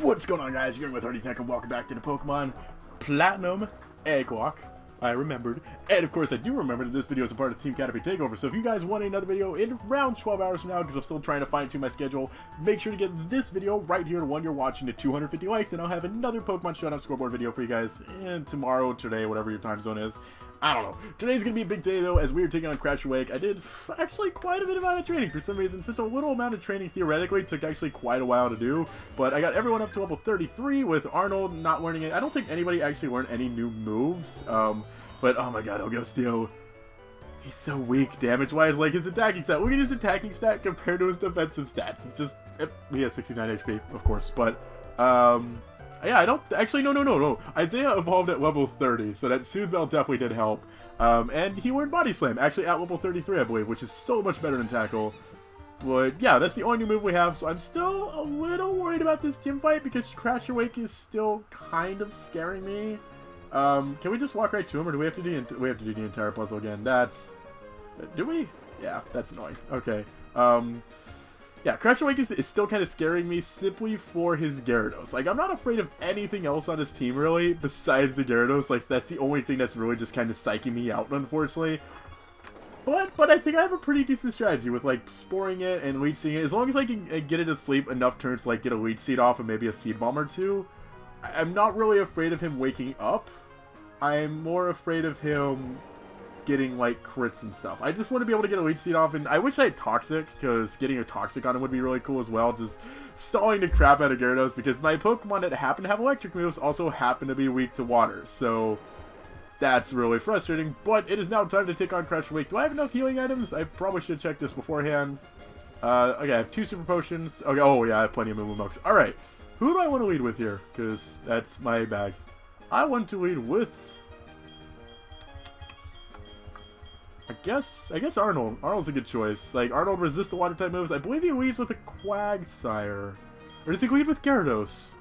What's going on guys? You're with Hardy Tech and welcome back to the Pokemon Platinum Egglocke. I remembered. And of course I do remember that this video is a part of Team Caterpie Takeover, so if you guys want another video in around 12 hours from now, because I'm still trying to fine tune my schedule, make sure to get this video right here, the one you're watching, to 250 likes, and I'll have another Pokemon Showdown scoreboard video for you guys, and tomorrow, today, whatever your time zone is. I don't know. Today's gonna be a big day though, as we are taking on Crasher Wake. I did actually quite a bit amount of training for some reason. Such a little amount of training theoretically took actually quite a while to do. But I got everyone up to level 33 with Arnold not learning it. I don't think anybody actually learned any new moves. Um, but oh my god, Augustio. He's so weak damage-wise. Like his attacking stat. Look at his attacking stat compared to his defensive stats. It's just he has 69 HP, of course. But um, yeah, I don't actually. No, no, no, no. Isaiah evolved at level 30, so that Soothe Bell definitely did help. Um, and he learned Body Slam actually at level 33, I believe, which is so much better than Tackle. But yeah, that's the only new move we have, so I'm still a little worried about this gym fight because Crasher Wake is still kind of scaring me. Um, can we just walk right to him, or do we have to do we have to do the entire puzzle again? That's do we? Yeah, that's annoying. Okay. Um, yeah, Crash Wake is, still kind of scaring me simply for his Gyarados. Like, I'm not afraid of anything else on his team, really, besides the Gyarados. Like, that's the only thing that's really just kind of psyching me out, unfortunately. But, but I think I have a pretty decent strategy with, like, sporing it and leech seeding it. As long as I can uh, get it to sleep enough turns to, like, get a leech seed off and maybe a seed bomb or two, I'm not really afraid of him waking up. I'm more afraid of him getting like crits and stuff. I just want to be able to get a leech seed off, and I wish I had toxic because getting a toxic on him would be really cool as well. Just stalling the crap out of Gyarados because my Pokemon that happen to have electric moves also happen to be weak to water. So that's really frustrating. But it is now time to take on Crash Wake. Do I have enough healing items? I probably should check this beforehand. Uh, okay, I have two super potions. Okay, oh yeah, I have plenty of Moo Milks. All right, who do I want to lead with here? Because that's my bag. I want to lead with I guess I guess Arnold. Arnold's a good choice. Like Arnold resists the water type moves. I believe he leads with a Quagsire. Or does he lead with Gyarados?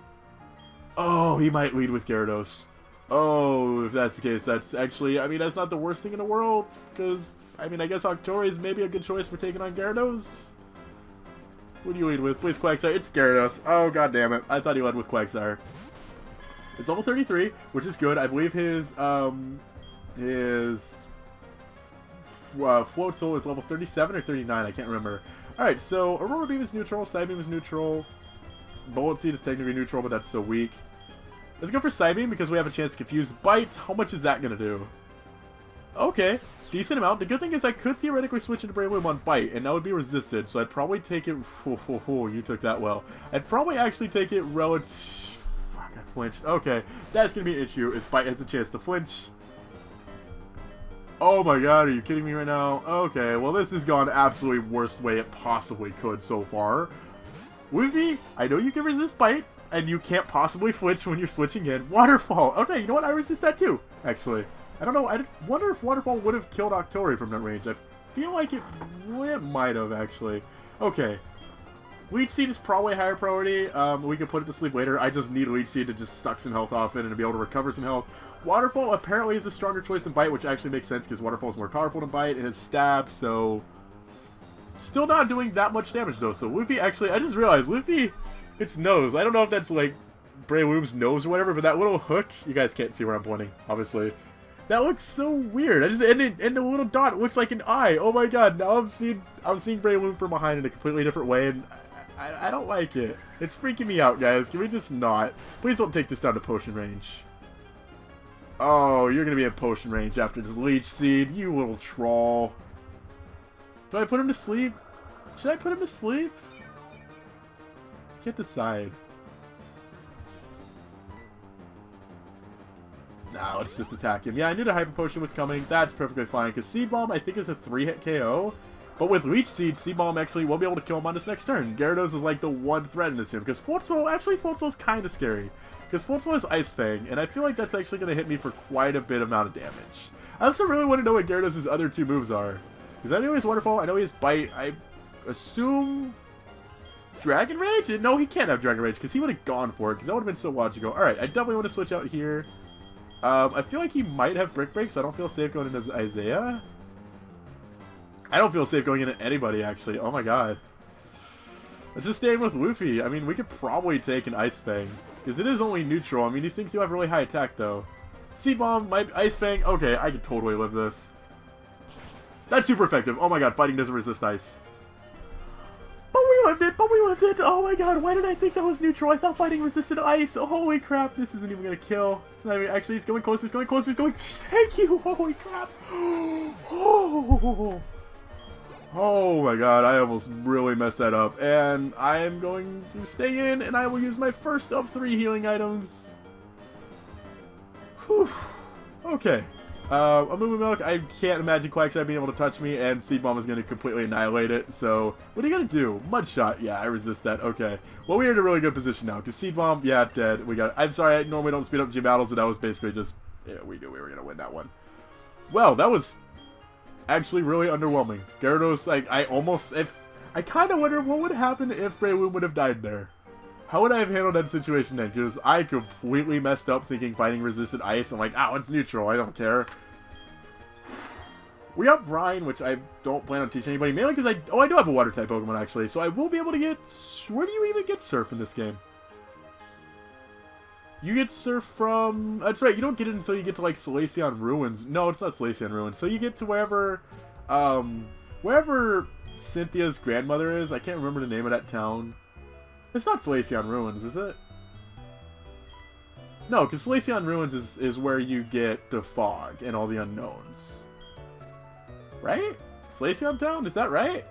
Oh, he might lead with Gyarados. Oh, if that's the case, that's actually, I mean, that's not the worst thing in the world, because, I mean, I guess Octory is maybe a good choice for taking on Gyarados. What do you lead with? Please, Quagsire. It's Gyarados. Oh, god damn it. I thought he led with Quagsire. It's level 33, which is good. I believe his, um, his uh, Floatzel is level 37 or 39, I can't remember. Alright, so Aurora Beam is neutral, Psybeam is neutral, Bullet Seed is technically neutral, but that's so weak. Let's go for Psybeam because we have a chance to confuse Bite. How much is that going to do? Okay, decent amount. The good thing is I could theoretically switch into Brave on Bite, and that would be resisted, so I'd probably take it... Oh, oh, oh, you took that well. I'd probably actually take it relative... Fuck, I flinched. Okay, that's going to be an issue, is Bite has a chance to flinch. Oh my god, are you kidding me right now? Okay, well this has gone absolutely worst way it possibly could so far. Woofy, I know you can resist bite, and you can't possibly flinch when you're switching in. Waterfall! Okay, you know what? I resist that too, actually. I don't know, I wonder if Waterfall would have killed Octory from that range. I feel like it, it might have, actually. Okay, Leech Seed is probably higher priority. Um, we can put it to sleep later. I just need Weed Seed to just suck some health off it and to be able to recover some health. Waterfall apparently is a stronger choice than Bite, which actually makes sense because Waterfall is more powerful than Bite and has Stab, so... Still not doing that much damage though, so Luffy actually, I just realized, Luffy, its nose, I don't know if that's like Breloom's nose or whatever, but that little hook, you guys can't see where I'm pointing, obviously. That looks so weird. I just and, it, and the little dot looks like an eye. Oh my god! Now I'm seeing I'm seeing Breloom from behind in a completely different way, and I, I don't like it. It's freaking me out, guys. Can we just not? Please don't take this down to potion range. Oh, you're going to be in potion range after this Leech Seed, you little troll. Do I put him to sleep? Should I put him to sleep? I can't decide. No, let's just attack him. Yeah, I knew the Hyper Potion was coming. That's perfectly fine, because Seed Bomb, I think, is a 3-hit KO. But with Leech Seed, Seed Bomb actually won't be able to kill him on this next turn. Gyarados is like the one threat in this gym, because Floatzel, actually is kind of scary. Because Floatzel has Ice Fang, and I feel like that's actually going to hit me for quite a bit amount of damage. I also really want to know what Gyarados' other two moves are. Because I know he has Waterfall, I know he has Bite, I assume... Dragon Rage? No, he can't have Dragon Rage, because he would have gone for it, because that would have been so logical. Alright, I definitely want to switch out here. Um, I feel like he might have Brick Break, so I don't feel safe going into Isaiah. I don't feel safe going into anybody, actually. Oh my god. Let's just staying with Luffy. I mean, we could probably take an Ice Fang. Because it is only neutral. I mean, these things do have really high attack, though. Seed Bomb, my Ice Fang. Okay, I could totally live this. That's super effective. Oh my god, fighting doesn't resist ice. But we lived it, but we lived it! Oh my god, why did I think that was neutral? I thought fighting resisted ice. Oh, holy crap, this isn't even gonna kill. It's not even, actually, it's going closer, it's going closer, it's going... Thank you! Holy crap! Oh, oh my god, I almost really messed that up. And I am going to stay in, and I will use my first of three healing items. Whew. Okay. Uh, Amumu Milk, I can't imagine Quagsire being able to touch me, and Seed Bomb is going to completely annihilate it, so what are you going to do? Mud Shot, yeah, I resist that, okay. Well, we're in a really good position now, because Seed Bomb, yeah, dead, we got it. I'm sorry, I normally don't speed up gym battles, but that was basically just, yeah, we knew we were going to win that one. Well, that was actually really underwhelming. Gyarados, like, I almost, if, I kind of wonder what would happen if Breloom would have died there. How would I have handled that situation then? Because I completely messed up thinking fighting resisted ice. I'm like, oh, it's neutral. I don't care. We got Brine, which I don't plan on teaching anybody. Mainly because I... Oh, I do have a water-type Pokemon, actually. So I will be able to get... Where do you even get Surf in this game? You get Surf from... That's right, you don't get it until you get to, like, Solaceon Ruins. No, it's not Solaceon Ruins. So you get to wherever... Um... Wherever Cynthia's grandmother is. I can't remember the name of that town. It's not Solaceon Ruins, is it? No, because Solaceon Ruins is, is where you get the fog and all the unknowns. Right? Solaceon Town? Is that right?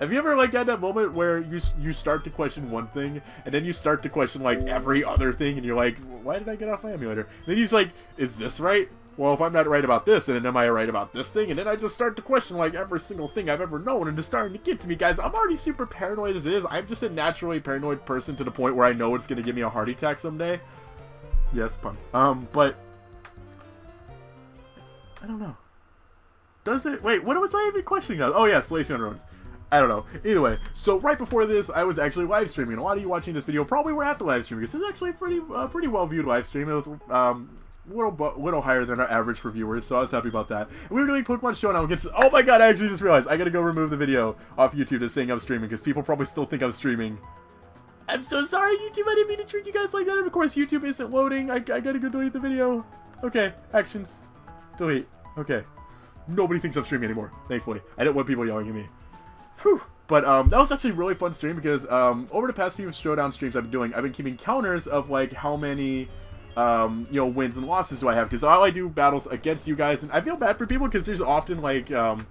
Have you ever like had that moment where you you start to question one thing and then you start to question like every other thing and you're like, why did I get off my emulator? And then he's like, is this right? Well, if I'm not right about this, then am I right about this thing? And then I just start to question like every single thing I've ever known, and it's starting to get to me, guys. I'm already super paranoid as it is. I'm just a naturally paranoid person to the point where I know it's gonna give me a heart attack someday. Yes, pun. Um, but I don't know. Does it? Wait, what was I even questioning? Oh yeah, Solaceon Ruins. I don't know. Either way, so right before this, I was actually live streaming. A lot of you watching this video probably were at the live stream because it's actually a pretty, uh, pretty well viewed live stream. It was um, little little higher than our average for viewers, so I was happy about that. And we were doing Pokemon Showdown against. Oh my god! I actually just realized I gotta go remove the video off YouTube just saying I'm streaming because people probably still think I'm streaming. I'm so sorry, YouTube. I didn't mean to treat you guys like that. And of course, YouTube isn't loading. I, I gotta go delete the video. Okay, actions, delete. Okay. Nobody thinks I'm streaming anymore, thankfully. I don't want people yelling at me. Whew. But um, that was actually a really fun stream because um, over the past few Showdown streams I've been doing, I've been keeping counters of like how many um, you know wins and losses do I have because all I do battles against you guys, and I feel bad for people because there's often like um,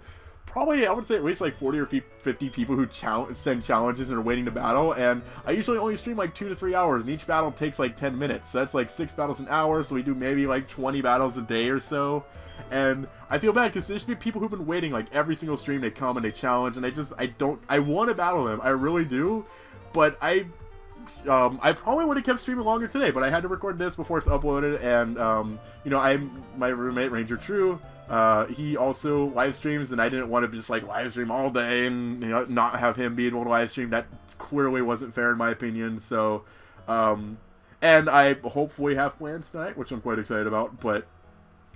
probably I would say at least like 40 or 50 people who send challenges and are waiting to battle, and I usually only stream like two to three hours, and each battle takes like 10 minutes, so that's like six battles an hour, so we do maybe like 20 battles a day or so. And I feel bad because there's been people who've been waiting like every single stream they come and they challenge and I just I don't I want to battle them I really do, but I um, I probably would have kept streaming longer today, but I had to record this before it's uploaded, and um, you know, I'm my roommate Ranger True. Uh, he also live streams, and I didn't want to just like live stream all day and you know not have him be able to live stream. That clearly wasn't fair in my opinion. So, um, and I hopefully have plans tonight, which I'm quite excited about. But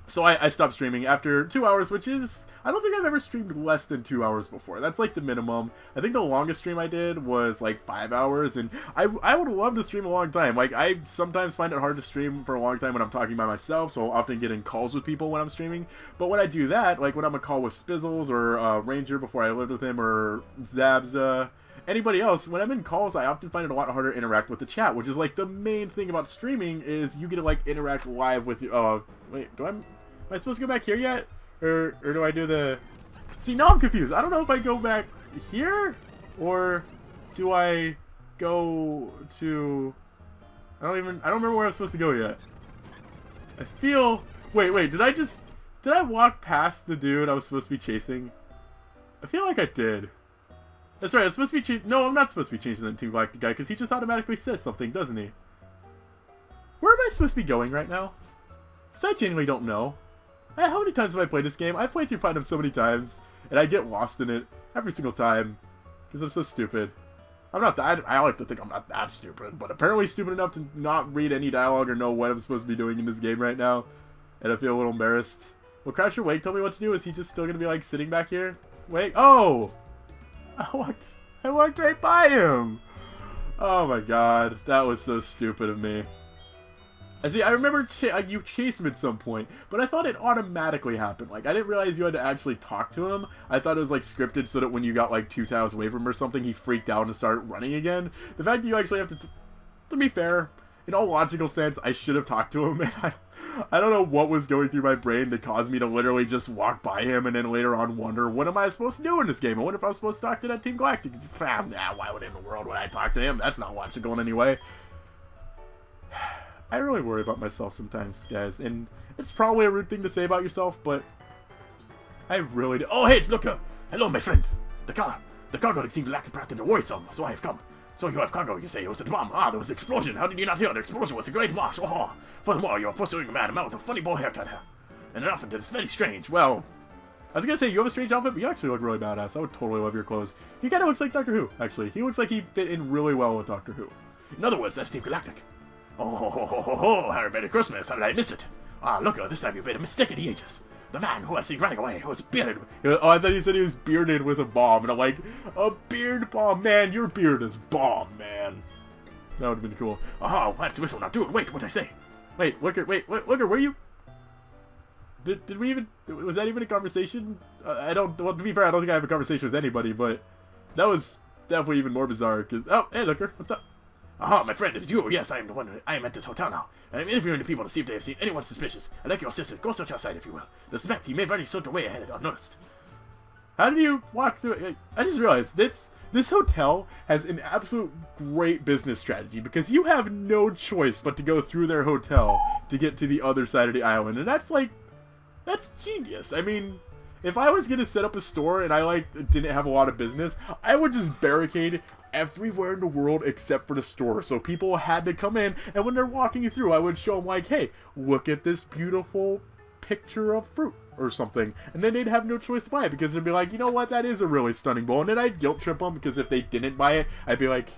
so I, I, stopped streaming after two hours, which is I don't think I've ever streamed less than two hours before. That's like the minimum. I think the longest stream I did was like five hours, and I I would love to stream a long time. Like I sometimes find it hard to stream for a long time when I'm talking by myself, so I'll often get in calls with people when I'm streaming. But when I do that, like when I'm a call with Spizzles or uh, Ranger before I lived with him, or Zabza anybody else, when I'm in calls, I often find it a lot harder to interact with the chat, which is like the main thing about streaming is you get to like interact live with. Uh, wait, do I Am I supposed to go back here yet? Or, or do I do the... See, now I'm confused. I don't know if I go back here, or do I go to... I don't even... I don't remember where I'm supposed to go yet. I feel... Wait, wait, did I just... Did I walk past the dude I was supposed to be chasing? I feel like I did. That's right, I'm supposed to be. No, I'm not supposed to be chasing that Team Galactic guy, because he just automatically says something, doesn't he? Where am I supposed to be going right now? Because I genuinely don't know. Uh, how many times have I played this game? I've played through Platinum so many times, and I get lost in it every single time because I'm so stupid. I'm not that. I like to think I'm not that stupid, but apparently stupid enough to not read any dialogue or know what I'm supposed to be doing in this game right now, and I feel a little embarrassed. Will Crasher Wake tell me what to do? Is he just still gonna be like sitting back here? Wait. Oh! I walked. I walked right by him. Oh my god, that was so stupid of me. I see. I remember you chase him at some point, but I thought it automatically happened. Like I didn't realize you had to actually talk to him. I thought it was like scripted so that when you got like two tiles away from him or something, he freaked out and started running again. The fact that you actually have to, to be fair, in all logical sense, I should have talked to him. And I, I don't know what was going through my brain that caused me to literally just walk by him and then later on wonder, what am I supposed to do in this game? I wonder if I was supposed to talk to that Team Galactic. Nah, why would in the world would I talk to him? That's not logical anyway. I really worry about myself sometimes, guys, and it's probably a rude thing to say about yourself, but I really do. Oh, hey, it's Looker! Hello, my friend! The car! The cargo team lacked the to worry some, so I have come. So you have cargo, you say it was a bomb. Ah, there was an explosion. How did you not hear? The explosion was a great march. Oh, furthermore, you are pursuing a man, a man with a funny bow haircut. And an outfit that is very strange. Well, I was gonna say, you have a strange outfit, but you actually look really badass. I would totally love your clothes. He kinda looks like Doctor Who, actually. He looks like he fit in really well with Doctor Who. In other words, that's Team Galactic. Oh, ho, ho, ho, ho, Harry, Merry Christmas. How did I miss it? Ah, look, uh, this time you've made a mistake at the ages. The man who I see running away, who was bearded. Oh, I thought he said he was bearded with a bomb, and I'm like, a beard bomb, man. Your beard is bomb, man. That would have been cool. Aha, what this will not do it. Wait, what I say? Wait, Looker, wait, Looker, were you? Did, did we even, was that even a conversation? Uh, I don't, well, to be fair, I don't think I have a conversation with anybody, but that was definitely even more bizarre, because, oh, hey, Looker, what's up? Aha, my friend, it's you. Yes, I am the one. I am at this hotel now. And I'm interviewing the people to see if they have seen anyone suspicious. I'd like your assistant. Go search outside if you will. The suspect, he may have already slipped away ahead of unnoticed. How did you walk through it? I just realized this this hotel has an absolute great business strategy because you have no choice but to go through their hotel to get to the other side of the island. And that's like that's genius. I mean, if I was gonna set up a store and I like didn't have a lot of business, I would just barricade everywhere in the world except for the store. So people had to come in, and when they're walking through, I would show them like, "Hey, look at this beautiful picture of fruit." Or something, and then they'd have no choice to buy it because they'd be like, you know what, that is a really stunning bowl. And then I'd guilt trip them because if they didn't buy it, I'd be like,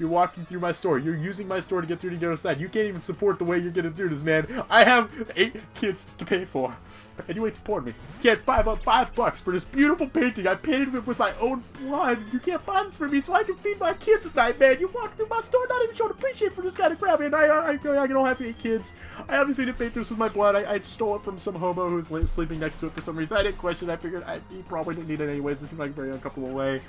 you're walking through my store. You're using my store to get through to the other side. You can't even support the way you're getting through this, man. I have eight kids to pay for. And you ain't supporting me. You can't buy about five bucks for this beautiful painting. I painted it with my own blood. You can't buy this for me so I can feed my kids at night, man. You walk through my store not even showing appreciation for this kind of crap, and I, I, I, I don't have eight kids. I obviously didn't paint this with my blood. I, I stole it from some hobo who's sleeping next to it for some reason. I didn't question. I figured I, he probably didn't need it anyways. It seemed like a very uncomfortable way.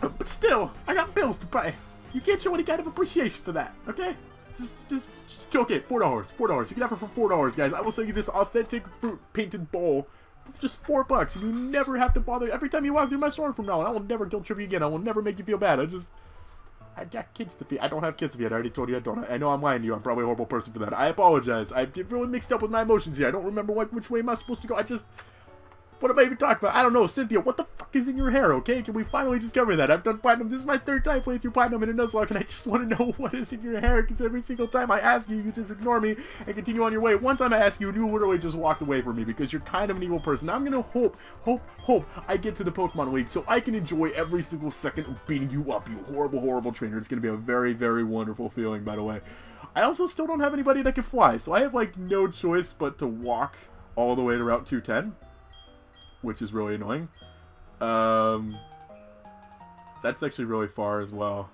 But still, I got bills to pay. You can't show any kind of appreciation for that, okay? Just, just, just okay, four dollars, four dollars. You can have it for four dollars, guys. I will sell you this authentic fruit painted bowl for just four bucks, you never have to bother. Every time you walk through my store from now on, I will never guilt trip you again. I will never make you feel bad. I just, I got kids to feed. I don't have kids to feed. I already told you I don't. I know I'm lying to you. I'm probably a horrible person for that. I apologize. I get really mixed up with my emotions here. I don't remember what which way am I supposed to go. I just. What am I even talking about? I don't know. Cynthia, what the fuck is in your hair, okay? Can we finally discover that? I've done Platinum. This is my third time playing through Platinum in a Nuzlocke, and I just want to know what is in your hair, because every single time I ask you, you just ignore me and continue on your way. One time I asked you, and you literally just walked away from me, because you're kind of an evil person. I'm to hope, hope, hope I get to the Pokemon League, so I can enjoy every single second of beating you up, you horrible, horrible trainer. It's to be a very, very wonderful feeling, by the way. I also still don't have anybody that can fly, so I have, like, no choice but to walk all the way to Route 210 which is really annoying. Um, that's actually really far as well.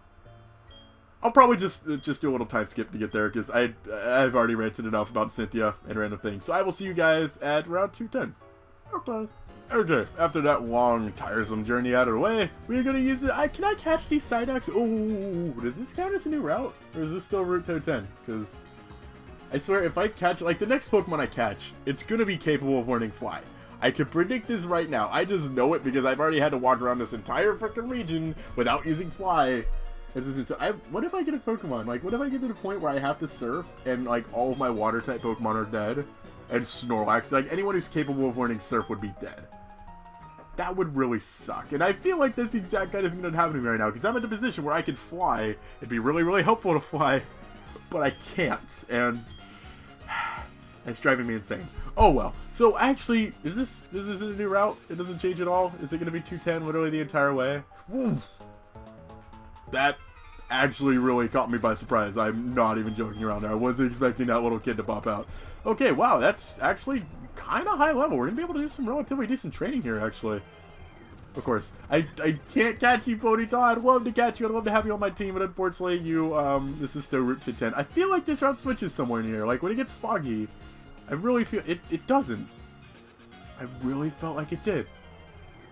I'll probably just just do a little time skip to get there because I I've already ranted enough about Cynthia and random things. So I will see you guys at round 210. Okay. Okay, after that long, tiresome journey out of the way, we're gonna use it. I can I catch these Psyducks? Oh, does this count as a new route, or is this still Route 210? Because I swear, if I catch like the next Pokemon I catch, it's gonna be capable of learning Fly. I can predict this right now. I just know it because I've already had to walk around this entire freaking region without using fly. So I, what if I get a Pokemon? Like, what if I get to the point where I have to surf and, like, all of my water-type Pokemon are dead? And Snorlax, like, anyone who's capable of learning surf would be dead. That would really suck. And I feel like that's the exact kind of thing that's happening right now, because I'm in a position where I can fly. It'd be really, really helpful to fly, but I can't. And it's driving me insane. Oh well. So actually, is this is this a new route? It doesn't change at all. Is it going to be 210 literally the entire way? Oof. That actually really caught me by surprise. I'm not even joking around there. I wasn't expecting that little kid to pop out. Okay, wow, that's actually kind of high level. We're going to be able to do some relatively decent training here, actually. of course. I, I can't catch you, Ponyta. I'd love to catch you. I'd love to have you on my team, but unfortunately, you, um, this is still route 210. I feel like this route switches somewhere in here. Like, when it gets foggy, I really feel... It, it doesn't. I really felt like it did.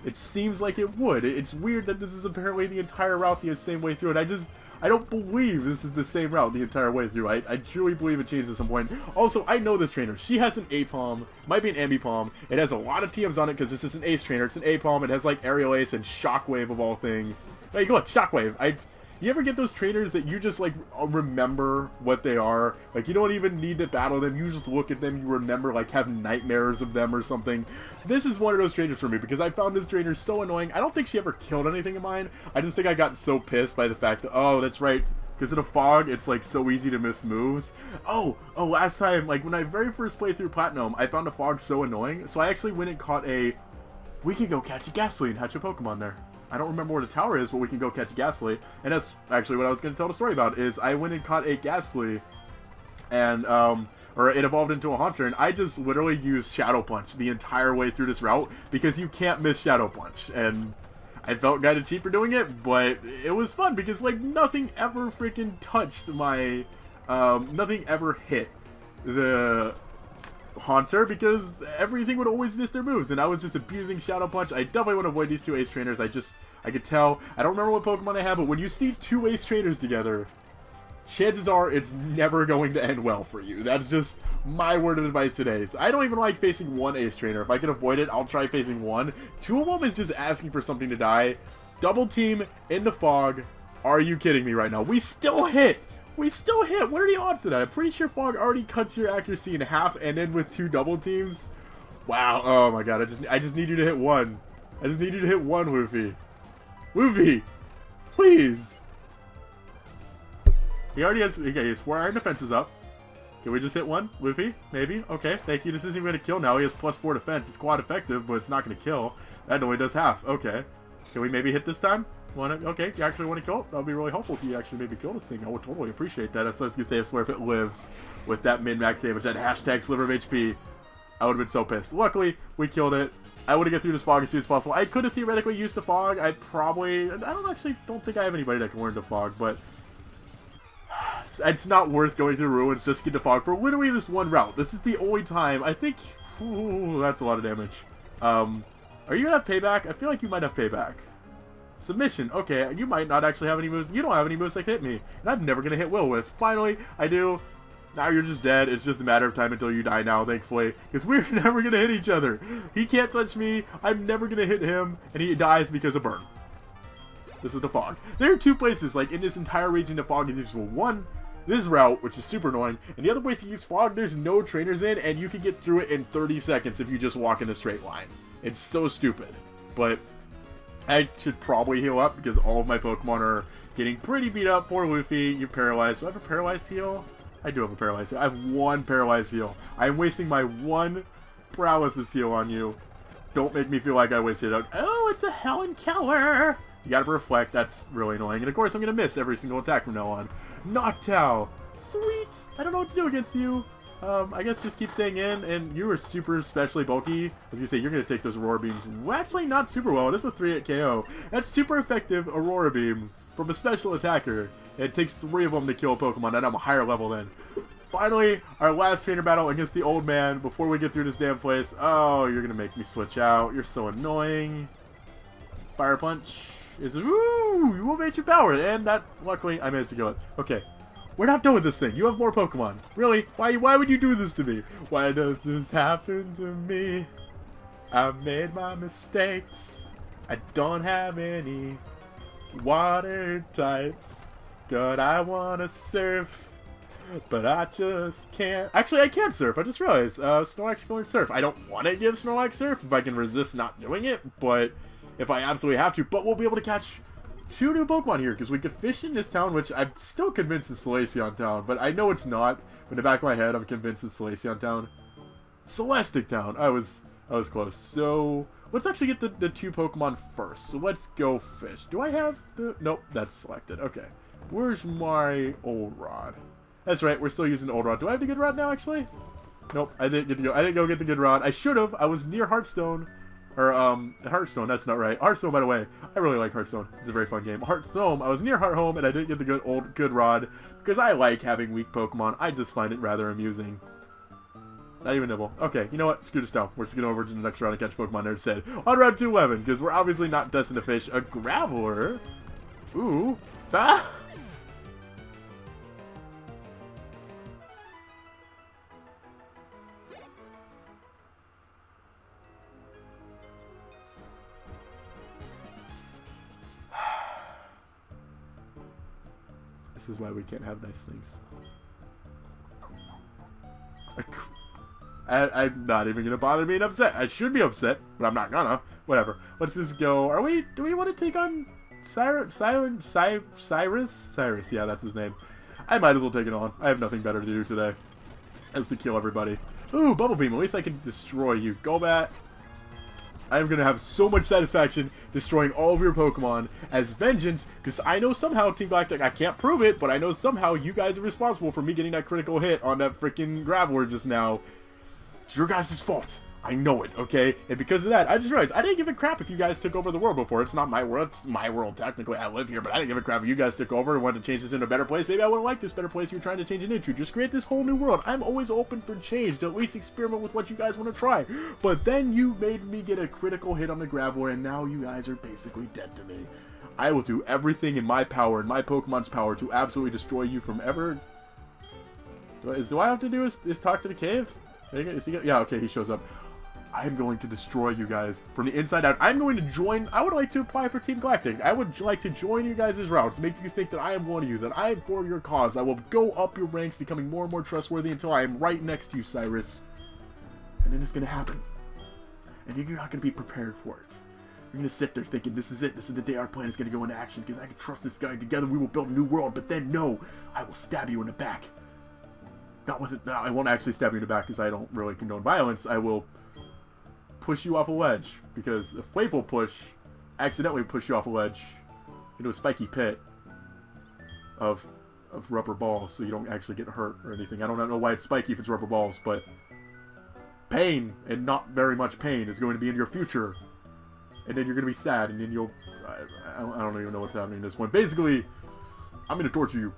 It seems like it would. It's weird that this is apparently the entire route the same way through, and I just... I don't believe this is the same route the entire way through. I, I truly believe it changed at some point. Also, I know this trainer. She has an Aipom. Might be an Ambipom. It has a lot of TMs on it because this is an Ace trainer. It's an Aipom. It has like Aerial Ace and Shockwave of all things. Like, look, Shockwave. I you ever get those trainers that you just like uh, remember what they are? Like you don't even need to battle them. You just look at them, you remember like have nightmares of them or something. This is one of those trainers for me because I found this trainer so annoying. I don't think she ever killed anything of mine. I just think I got so pissed by the fact that oh, that's right. Because in a fog, it's like so easy to miss moves. Oh, oh, last time, like when I very first played through Platinum, I found a fog so annoying. So I actually went and caught a, we can go catch a Gastly and hatch a Pokemon there. I don't remember where the tower is, but we can go catch a Gastly. And that's actually what I was going to tell the story about, is I went and caught a Gastly, and, um, or it evolved into a Haunter, and I just literally used Shadow Punch the entire way through this route, because you can't miss Shadow Punch, and I felt kind of cheap for doing it, but it was fun, because, like, nothing ever freaking touched my, um, nothing ever hit the Haunter because everything would always miss their moves, and I was just abusing Shadow Punch. I definitely want to avoid these two Ace Trainers. I just, I could tell. I don't remember what Pokemon I have, but when you see two Ace Trainers together, chances are it's never going to end well for you. That's just my word of advice today. So I don't even like facing one Ace Trainer. If I can avoid it, I'll try facing one. Two of them is just asking for something to die. Double team in the fog. Are you kidding me right now? We still hit! We still hit. What are the odds of that? I'm pretty sure Fog already cuts your accuracy in half and then with two double teams. Wow. Oh my god. I just I just need you to hit one. I just need you to hit one, Woofy. Woofy! Please! He already has... Okay, his four iron defense is up. Can we just hit one? Woofy? Maybe? Okay, thank you. This isn't even going to kill now. He has plus four defense. It's quite effective, but it's not going to kill. That only does half. Okay. Can we maybe hit this time? Want to? Okay, you actually want to kill it? That would be really helpful if you actually maybe kill this thing. I would totally appreciate that. I was gonna say. I swear if it lives with that min-max damage, that hashtag sliver of HP, I would have been so pissed. Luckily, we killed it. I want to get through this fog as soon as possible. I could have theoretically used the fog. I probably... I don't actually don't think I have anybody that can learn the fog, but... It's not worth going through ruins just to get the fog for literally this one route. This is the only time. I think... Ooh, that's a lot of damage. Um, are you going to have payback? I feel like you might have payback. Submission. Okay, you might not actually have any moves. You don't have any moves that hit me. And I'm never going to hit Will-O-Wisp. Finally, I do. Now you're just dead. It's just a matter of time until you die now, thankfully. Because we're never going to hit each other. He can't touch me. I'm never going to hit him. And he dies because of burn. This is the fog. There are two places, like, in this entire region, the fog is useful. One, this route, which is super annoying. And the other place you use fog, there's no trainers in, and you can get through it in 30 seconds if you just walk in a straight line. It's so stupid. But I should probably heal up because all of my Pokemon are getting pretty beat up. Poor Luffy, you're paralyzed. So I have a paralyzed heal? I do have a paralyzed heal. I have one paralyzed heal. I'm wasting my one paralysis heal on you. Don't make me feel like I wasted it. Oh, it's a Helen Keller! You gotta reflect, that's really annoying. And of course I'm gonna miss every single attack from now on. Noctowl! Sweet! I don't know what to do against you. Um, I guess just keep staying in, and you are super especially bulky. As you say, you're going to take those Aurora Beams. Well, actually, not super well. It is a 3-hit KO. That's super effective Aurora Beam from a special attacker. It takes three of them to kill a Pokemon, and I'm a higher level then. Finally, our last trainer battle against the old man before we get through this damn place. Oh, you're going to make me switch out. You're so annoying. Fire Punch is... Ooh! You will your power, and that, luckily, I managed to kill it. Okay, we're not done with this thing. You have more Pokemon. Really? Why Why would you do this to me? Why does this happen to me? I've made my mistakes. I don't have any water types. God, I wanna surf. But I just can't. Actually, I can't surf. I just realized. Uh, Snorlax going surf. I don't want to give Snorlax surf if I can resist not doing it, but if I absolutely have to. But we'll be able to catch two new Pokemon here, because we could fish in this town, which I'm still convinced is Solaceon Town, but I know it's not. In the back of my head, I'm convinced it's Solaceon Town. Celestic Town! I was I was close. So, let's actually get the, the two Pokemon first. So let's go fish. Do I have the... Nope, that's selected. Okay. Where's my old rod? That's right, we're still using old rod. Do I have the good rod now, actually? Nope, I didn't get to go. I didn't go get the good rod. I should have. I was near Hearthstone. Or, um, Hearthstone, that's not right. Hearthstone, by the way, I really like Hearthstone. It's a very fun game. Hearthstone, I was near Hearthome, and I didn't get the good old good rod, because I like having weak Pokemon. I just find it rather amusing. Not even nibble. Okay, you know what? Screw this down. We're just going over to the next round and catch Pokemon there instead. On round 211, because we're obviously not destined to fish a Graveler. Ooh. Ah! This is why we can't have nice things. I, am not even gonna bother being upset. I should be upset, but I'm not gonna. Whatever. Let's just go. Are we? Do we want to take on Cyrus? Cyrus? Cyrus? Cyrus? Yeah, that's his name. I might as well take it on. I have nothing better to do today. As to kill everybody. Ooh, Bubble Beam. At least I can destroy you. Golbat. I'm going to have so much satisfaction destroying all of your Pokemon as vengeance, because I know somehow, Team Galactic, I can't prove it, but I know somehow you guys are responsible for me getting that critical hit on that freaking Graveler just now. It's your guys' fault. I know it, okay? And because of that, I just realized I didn't give a crap if you guys took over the world before. It's not my world. It's my world, technically. I live here, but I didn't give a crap if you guys took over and wanted to change this into a better place. Maybe I wouldn't like this better place you're trying to change it into. Just create this whole new world. I'm always open for change to at least experiment with what you guys want to try. But then you made me get a critical hit on the Graveler, and now you guys are basically dead to me. I will do everything in my power, in my Pokemon's power, to absolutely destroy you from ever... Do I, is, do I have to do is, is talk to the cave? Is he, yeah, okay, he shows up. I'm going to destroy you guys from the inside out. I'm going to join. I would like to apply for Team Galactic. I would like to join you guys' as routes, make you think that I am one of you, that I am for your cause. I will go up your ranks, becoming more and more trustworthy until I am right next to you, Cyrus. And then it's going to happen. And you're not going to be prepared for it. You're going to sit there thinking, this is it. This is the day our plan is going to go into action because I can trust this guy. Together we will build a new world. But then, no, I will stab you in the back. Not with it. No, I won't actually stab you in the back because I don't really condone violence. I will push you off a ledge. Because if Playful Push accidentally push you off a ledge into a spiky pit of of rubber balls so you don't actually get hurt or anything. I don't know why it's spiky if it's rubber balls, but pain and not very much pain is going to be in your future. And then you're going to be sad and then you'll... I, I don't even know what's happening in this one. Basically, I'm going to torture you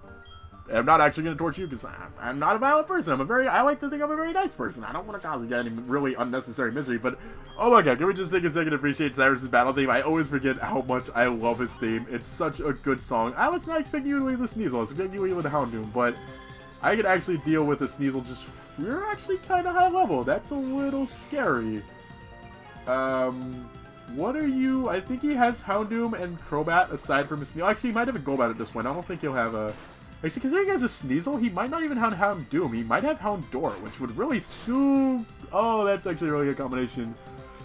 I'm not actually going to torture you because I'm not a violent person. I'm a very, I like to think I'm a very nice person. I don't want to cause any really unnecessary misery, but oh my god, can we just take a second to appreciate Cyrus's battle theme? I always forget how much I love his theme. It's such a good song. I was not expecting you to leave the Sneasel. I was expecting you to leave with the Houndoom, but I could actually deal with a Sneasel just, you're actually kind of high level. That's a little scary. Um, what are you, I think he has Houndoom and Crobat aside from his Sneasel. Actually, he might have a Golbat at this point. I don't think he'll have a Actually, considering he has a Sneasel, he might not even have Houndoom. He might have Houndour, which would really suit... Oh, that's actually a really good combination.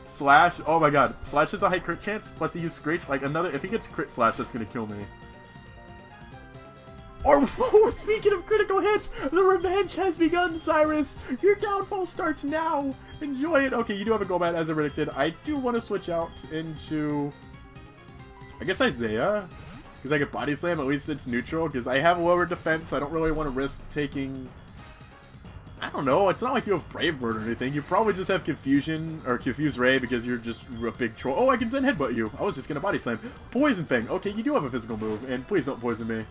Slash, oh my god. Slash is a high crit chance, plus he use Screech. Like, another... If he gets crit Slash, that's gonna kill me. Or, oh, speaking of critical hits, the revenge has begun, Cyrus! Your downfall starts now! Enjoy it! Okay, you do have a Golbat, as I predicted. I do want to switch out into... I guess Isaiah? Because I could body slam, at least it's neutral. Because I have lower defense, so I don't really want to risk taking... I don't know, it's not like you have Brave Bird or anything. You probably just have Confusion, or Confuse Ray because you're just a big troll. Oh, I can Zen Headbutt you. I was just to body slam. Poison Fang. Okay, you do have a physical move, and please don't poison me.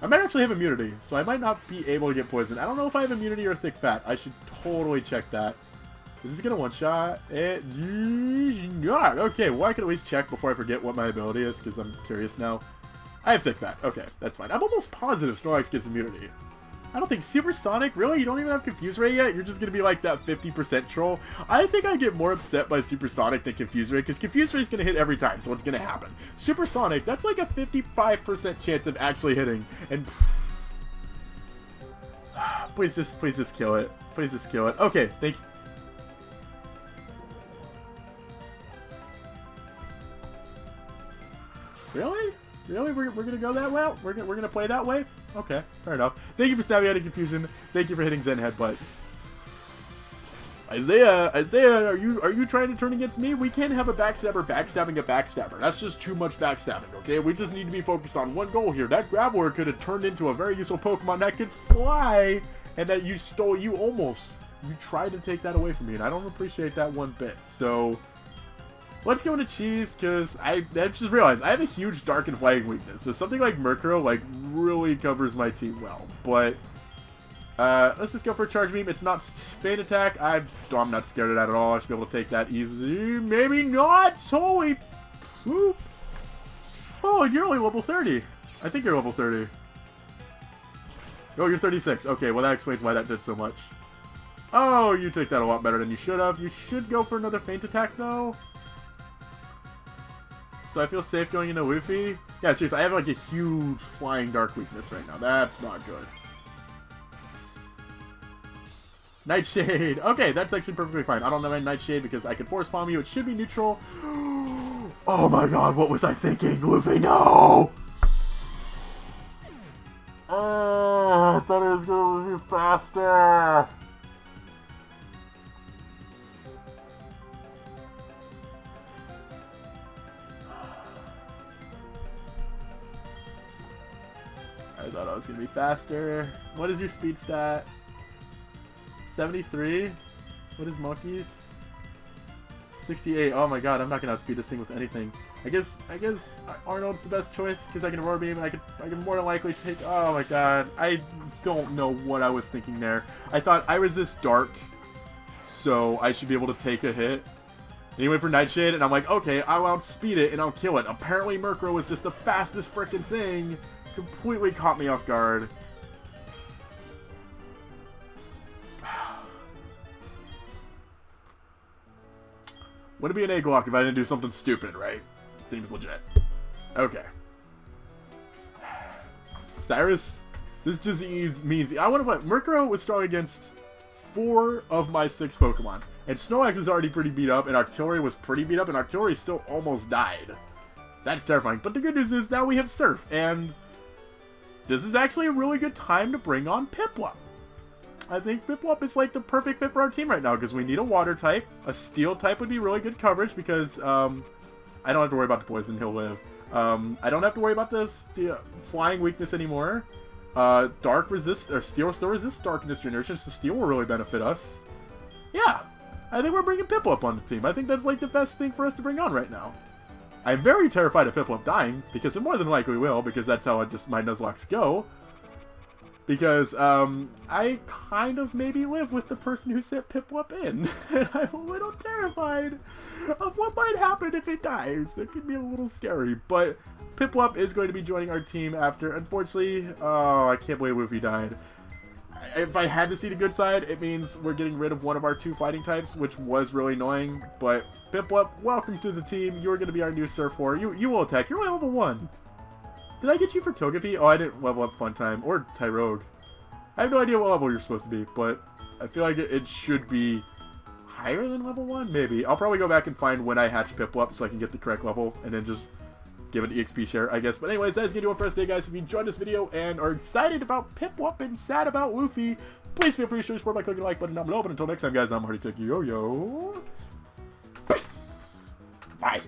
I might actually have immunity, so I might not be able to get poisoned. I don't know if I have immunity or thick fat. I should totally check that. Is this gonna one-shot it? Not. Okay, well I can at least check before I forget what my ability is, because I'm curious now. I have Thick Fat. Okay, that's fine. I'm almost positive Snorlax gives immunity. I don't think Supersonic, really? You don't even have Confuse Ray yet? You're just gonna be like that 50% troll? I think I get more upset by Supersonic than Confuse Ray, because Confuse Ray is gonna hit every time, so what's gonna happen? Supersonic, that's like a 55% chance of actually hitting, and... Please just, please just kill it. Please just kill it. Okay, thank you. Really? Really? We're, we're gonna go that way? We're gonna, we're gonna play that way? Okay, fair enough. Thank you for snapping out of confusion. Thank you for hitting Zen Headbutt. Isaiah, Isaiah, are you are you trying to turn against me? We can't have a backstabber backstabbing a backstabber. That's just too much backstabbing, okay? We just need to be focused on one goal here. That Graveler could have turned into a very useful Pokemon that could fly, and that you stole, you almost, you tried to take that away from me, and I don't appreciate that one bit. So, let's go into cheese because I, I just realized I have a huge dark and flying weakness. So something like Murkrow like really covers my team well. But uh, let's just go for a charge beam. It's not feint attack. I, I'm not scared of that at all. I should be able to take that easy. Maybe not. Holy poop. Oh, you're only level 30. I think you're level 30. Oh, you're 36. Okay, well that explains why that did so much. Oh, you take that a lot better than you should have. You should go for another feint attack, though. So I feel safe going into Luffy. Yeah, seriously, I have like a huge flying dark weakness right now. That's not good. Nightshade. Okay, that's actually perfectly fine. I don't have any Nightshade because I can force palm you. It should be neutral. oh my god, what was I thinking? Luffy, no! Oh, I thought it was going to be faster. Oh, I thought I was going to be faster. What is your speed stat? 73? What is Monkey's? 68. Oh my god, I'm not to outspeed this thing with anything. I guess I guess Arnold's the best choice because I can roar beam and I can I can more than likely take. Oh my god, I don't know what I was thinking there. I thought I resist dark, so I should be able to take a hit. And he went for Nightshade, and I'm like, okay, I'll outspeed it and I'll kill it. Apparently, Murkrow was just the fastest freaking thing. Completely caught me off guard. Wouldn't be an Egglocke if I didn't do something stupid, right? Seems legit. Okay. Cyrus, this just means I want to put Murkrow was strong against four of my six Pokemon. And Snorlax is already pretty beat up, and Octillery was pretty beat up, and Octillery still almost died. That's terrifying. But the good news is now we have Surf, and this is actually a really good time to bring on Piplup. I think Piplup is like the perfect fit for our team right now because we need a water type. A steel type would be really good coverage because um, I don't have to worry about the poison. He'll live. Um, I don't have to worry about this the flying weakness anymore. Uh, dark resist or steel still resists darkness inertia, so steel will really benefit us. Yeah, I think we're bringing Piplup on the team. I think that's like the best thing for us to bring on right now. I'm very terrified of Piplup dying because it more than likely will because that's how I just my Nuzlockes go because um, I kind of maybe live with the person who sent Piplup in, and I'm a little terrified of what might happen if it dies. That could be a little scary, but Piplup is going to be joining our team after, unfortunately, oh, I can't believe Luffy died. If I had to see the good side, it means we're getting rid of one of our two fighting types, which was really annoying, but Piplup, welcome to the team. You're going to be our new Surf War. You, you will attack. You're only level 1. Did I get you for Togepi? Oh, I didn't level up Funtime. Or Tyrogue. I have no idea what level you're supposed to be, but I feel like it, should be higher than level 1? Maybe. I'll probably go back and find when I hatch Piplup so I can get the correct level, and then just give it an EXP share, I guess. But anyways, that's going to do it for us today, guys. If you enjoyed this video and are excited about Piplup and sad about Luffy, please feel free to support by clicking the like button down below. But until next time, guys, I'm Hardy Tech Yo-Yo. Peace! Bye!